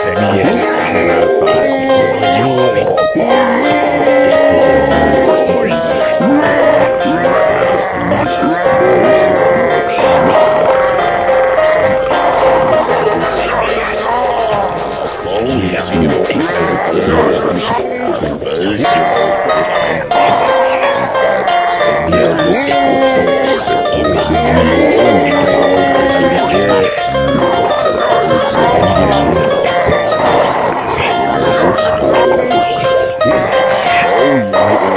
Semillas jalapas Semillas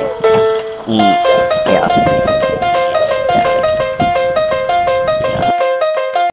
ですよ。いい。いや。